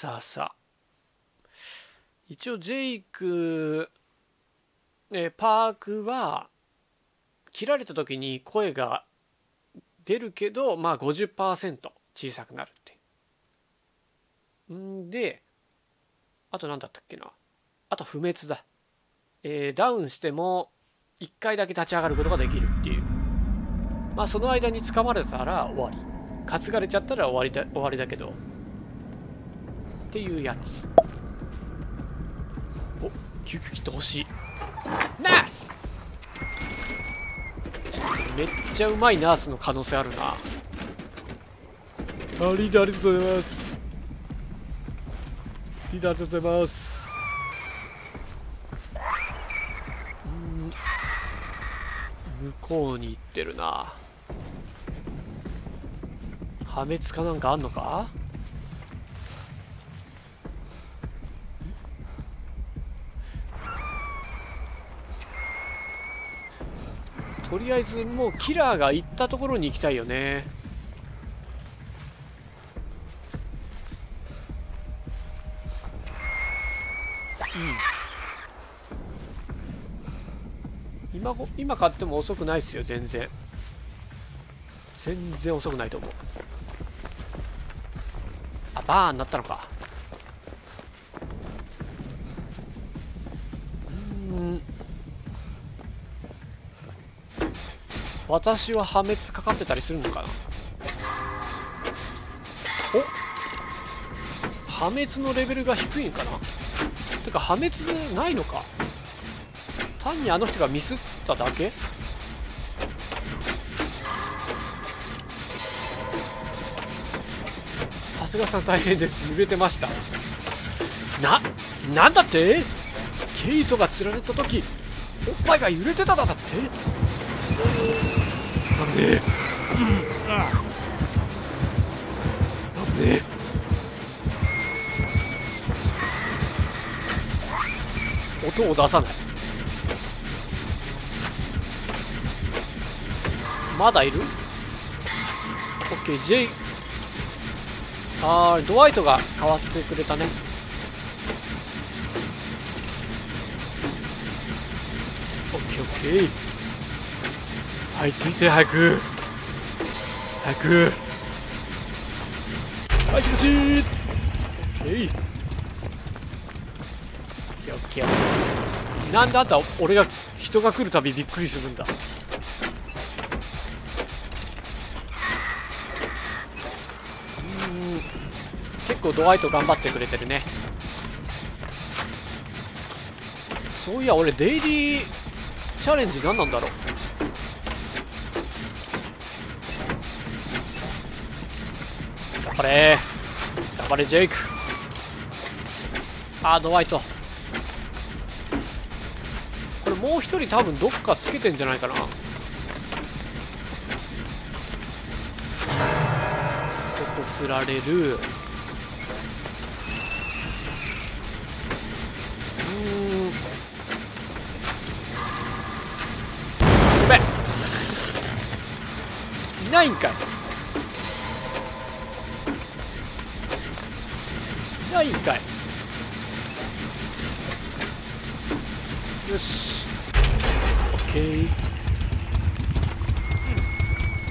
さあさあ。一応ジェイク、えパークは切られた時に声が出るけどまあ50%小さくなるってんであと何だったっけな。あと不滅だ、えー、ダウンしても1回だけ立ち上がることができるっていう。まあその間に掴まれたら終わり。担がれちゃったら終わりだ終わりだけど。っていうやつ。お救急キット欲しい。ナース！めっちゃうまいナースの可能性あるな。あリーダーありがとうございます。リーダーありがとうございます。向こうに行ってるな。破滅かなんかあんのか？とりあえずもうキラーが行ったところに行きたいよね。うん。今今買っても遅くないっすよ全然。全然遅くないと思う。あバーンなったのか。うん。私は破滅かかってたりするのかな？お？破滅のレベルが低いんかな？てか破滅ないのか？単にあの人がミスっただけ？長谷川さん大変です。揺れてました。な、なんだって？ケイトが釣られた時おっぱいが揺れてただだって？なんで、うん、なんで？音を出さない。まだいる？オッケー。J あードワイトが変わってくれたね。オッケーオッケー。はいついて早く。早く。はい気持ちい。いオッケー。オッケーオッケーなんであんた俺が人が来るたびびっくりするんだ。結構ドワイト頑張ってくれてるね。そういや俺デイリーチャレンジ何なんだろう張れ。頑張れジェイクあードワイトこれもう一人多分どっかつけてんじゃないかな。そこつられる。うん。いないんかい。いないんかい。よし。オッケー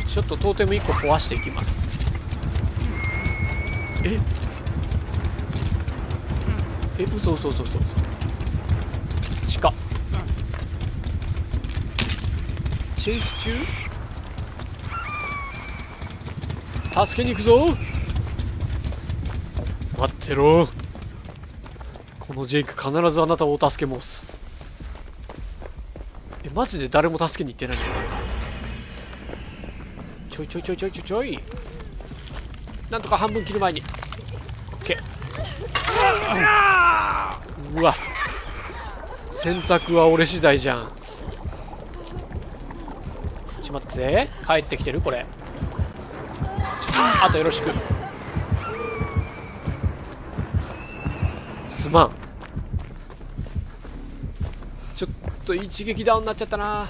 ちょっとトーテム1個壊していきます。え？え嘘嘘嘘嘘。地下チェイス中？助けに行くぞ待ってろ。このジェイク必ずあなたをお助け申す。えマジで誰も助けに行ってないちょいちょいちょいちょいちょいちょい。なんとか半分切る前に。OK うわ。選択は俺次第じゃん。ちょっと待って。帰ってきてる？これ。あとよろしく。すまん。ちょっと一撃ダウンになっちゃったな。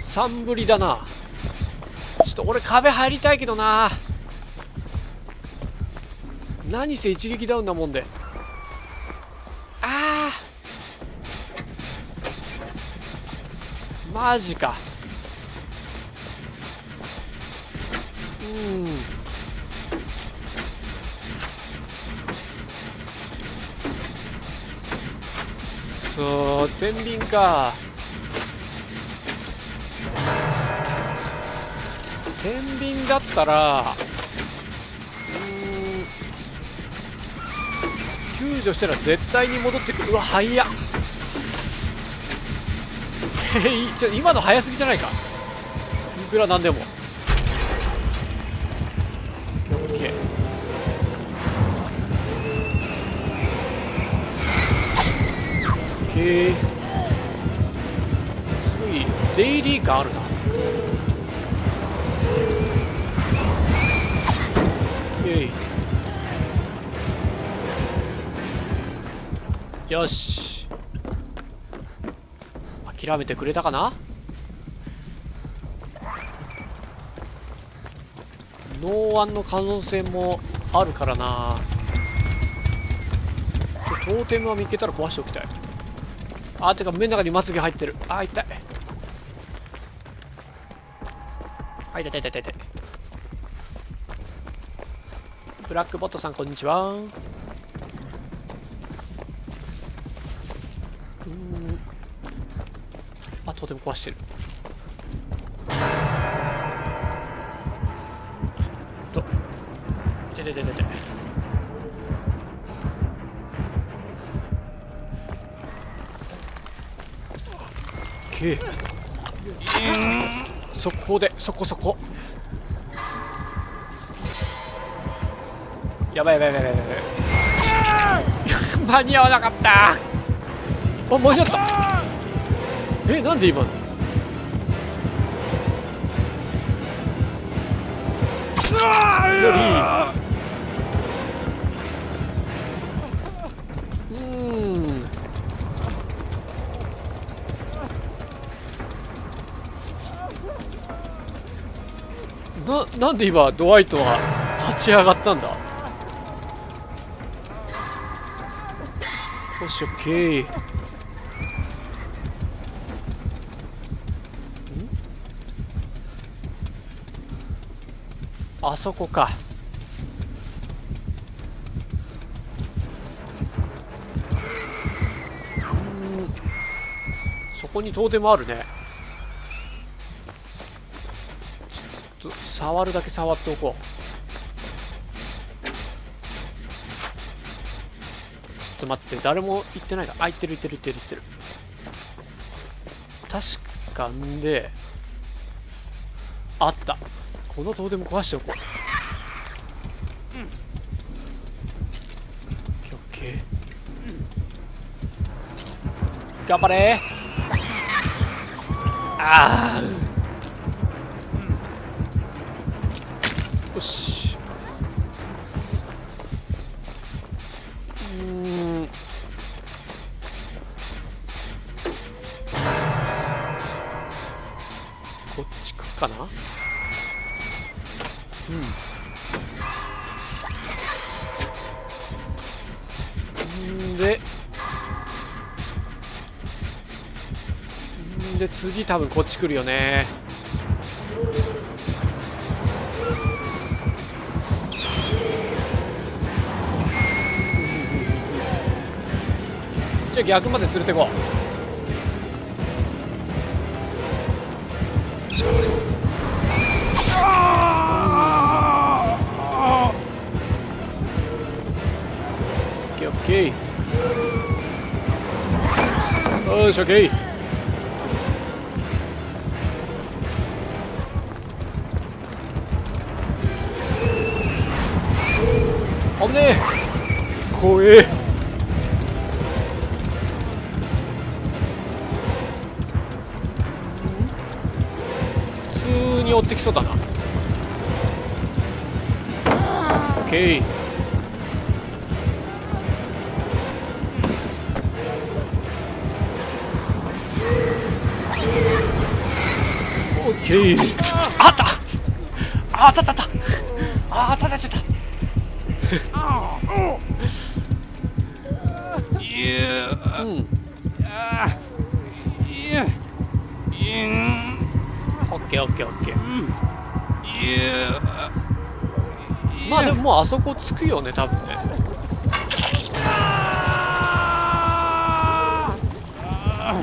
3ぶりだな。ちょっと俺壁入りたいけどな。何せ一撃ダウンなもんでああマジか。うん。そう天秤か。天秤だったらうん。救助したら絶対に戻ってくる。うわ早っ。ちょ今の早すぎじゃないか。いくらなんでも。オッケー。オッケー。すごいデイリー感あるな。イェイ。よし。諦めてくれたかな？ノーワンの可能性もあるからな。トーテムは見つけたら壊しておきたい。あてか目の中にまつげ入ってる。あ痛い。あ痛い痛い痛い痛い。ブラックボットさんこんにちは。とても壊してる。と。いててて。ててけそこで。そこそこやばいやばいやばいやばい 間に合わなかった。あ間に合ったえなんで今の？うん。ななんで今ドワイトは立ち上がったんだ？よしオッケー。あそこか。うん。そこに遠出もあるね。ちょっと触るだけ触っておこう。ちょっと待って誰も行ってないかあ行ってる行ってる行ってる行ってる。確かんであった。この遠出も壊しておこう。うん。オッケー頑張れ。ああよし。うん。こっち来っかな？うんんでんで次多分こっち来るよね。じゃあ逆まで連れてこう。ーよしオッケー危ねえ。怖え。普通に追ってきそうだな。オッケーケーあった。あったあったあった。ああったあったあった。うん。オッケーオッケーオッケーまあでももうあそこ着くよね多分ねあ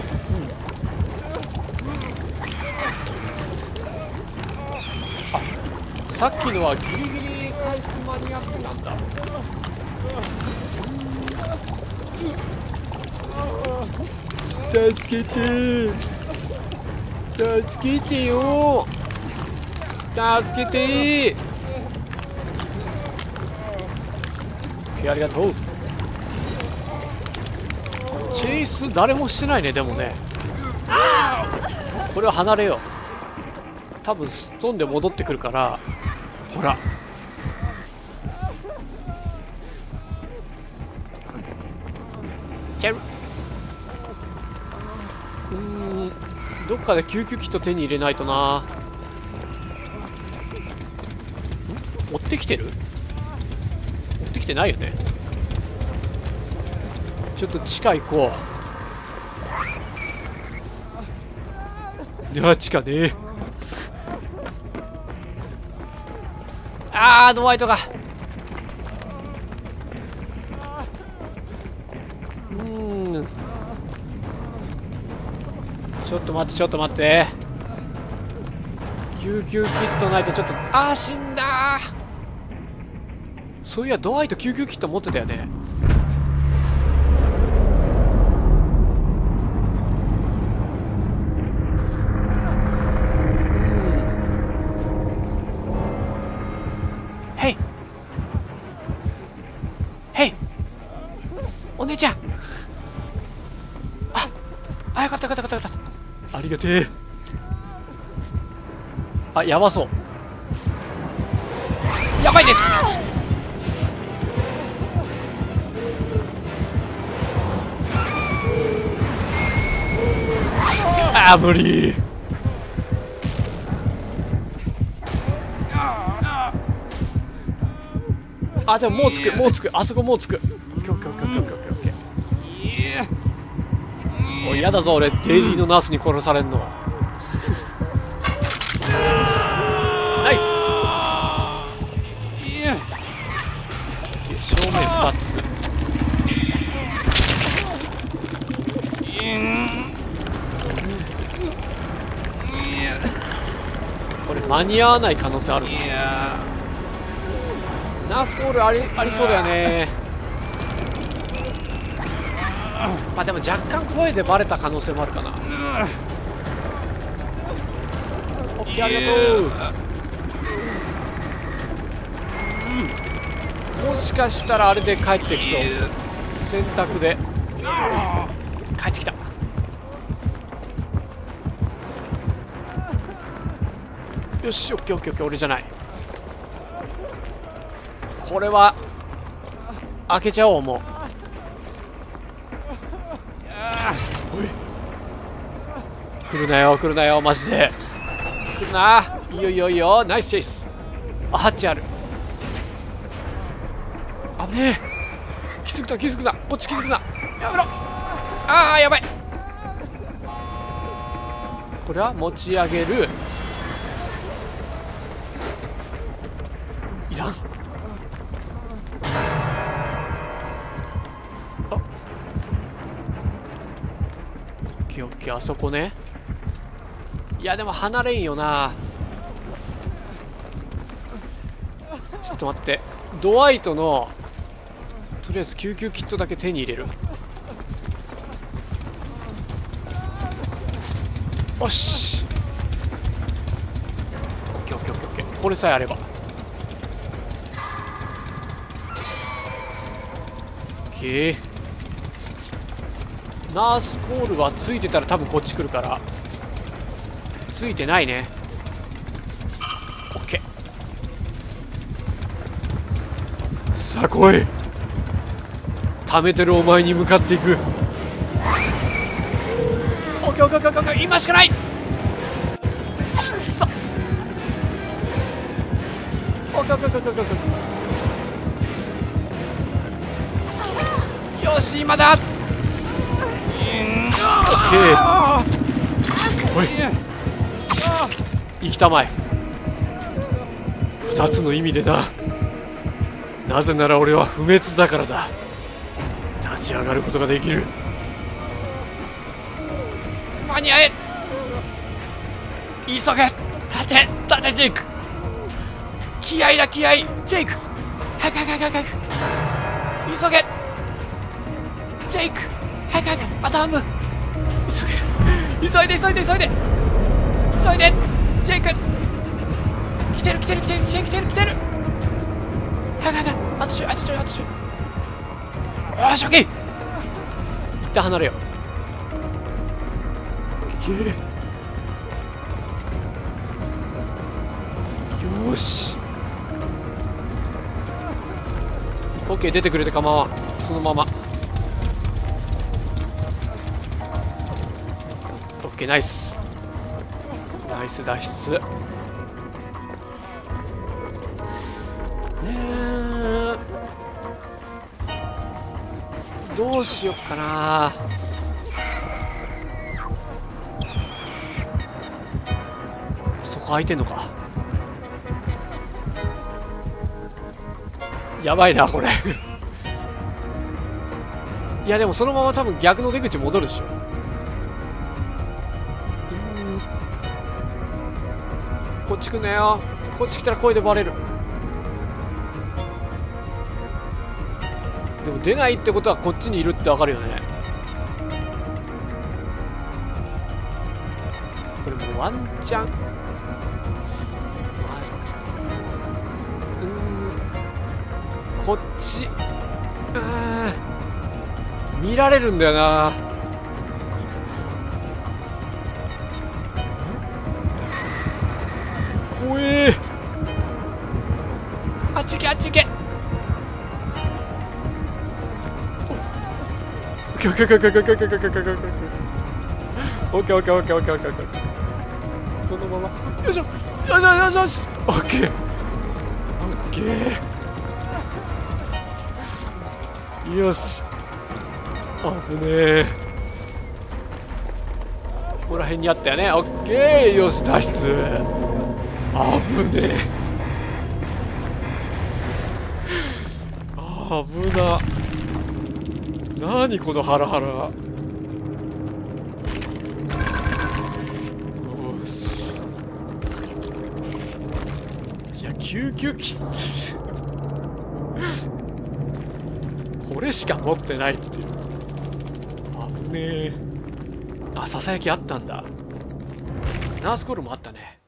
さっきのはギリギリ回復マニアックなんだ助けて助けてよ助けてありがとうチェイス誰もしてないねでもねこれは離れよ多分すっ飛んで戻ってくるからほら。チェル。うん。どっかで救急キット手に入れないとな。追ってきてる？追ってきてないよね。ちょっと地下行こう。いや地下ねあードワイトが。うん。ちょっと待ってちょっと待って。救急キットないとちょっとああ死んだそういやドワイト救急キット持ってたよね。あよかったよかったよかった。ありがてえ。あやばそう。やばいです。あー無理。あでももうつくもうつく。あそこもうつく。オッケーオッケーオッケーオッケーオッケーオッケーおいやだぞ俺デイリーのナースに殺されんのナイス。正面2つ。これ間に合わない可能性あるな。ナースコールありありそうだよね。あでも若干声でバレた可能性もあるかな。オッケーありがとう。もしかしたらあれで帰ってきそう。選択で。帰ってきた。よしオッケーオッケーオッケー俺じゃない。これは開けちゃおうもう来るなよ来るなよマジで。来るな。いいよいいよいいよ。ナイスチェイス。あハッチある。危ねえ。気づくな気づくな。こっち気づくな。やめろ。ああやばい。これは持ち上げる。いらん。あ。オッケーオッケーあそこね。いやでも離れんよな。ちょっと待って。ドワイトのとりあえず救急キットだけ手に入れる。よし。オッケーオッケーオッケーオッケー。これさえあれば。オッケー。ナースコールはついてたら多分こっち来るから。ついてないね。オッケーさあ来い。溜めてるお前に向かっていく。オッケーオッケーオッケー今しかない。くっオッケーオッケーオッケーオッケーよし今だ。オッケー。おい。生きたまえ。二つの意味でな。なぜなら俺は不滅だからだ。立ち上がることができる。間に合え。急げ。立て。立てジェイク。気合だ気合。ジェイク。早く早く早く。早く急げ。ジェイク。早く早く。あと半分。急げ。急いで急いで急いで。急いで。ジェイク来てる来てる来てる来てる来てる来てる。早く早く。あとちょいあとちょいあとちょいよしオッケー一旦離れよう。よし。オッケー出てくれて構わんそのまま。オッケーナイス。ナイス脱出。ねえ。どうしよっかな。そこ空いてんのか。やばいなこれ。いやでもそのまま多分逆の出口戻るでしょ。っち来んなよ。こっち来たら声でバレる。でも出ないってことはこっちにいるってわかるよね。これもうワンチャン。うん。こっち。うん。見られるんだよな。オッケー。オッケー。オッケー。オッケー。オッケーオッケーオッケーオッケーオッケーオッケーオッケーオッケーオッケーオッケーオッケーこのままよいし。ょよいしよしよしオッケーオッケーよし危ねえここら辺にあったよねオッケー。よし。脱出。危ねえ。危な。何このハラハラ。よし。いや救急機これしか持ってないっていう。危ねえ。あささやきあったんだ。ナースコールもあったね。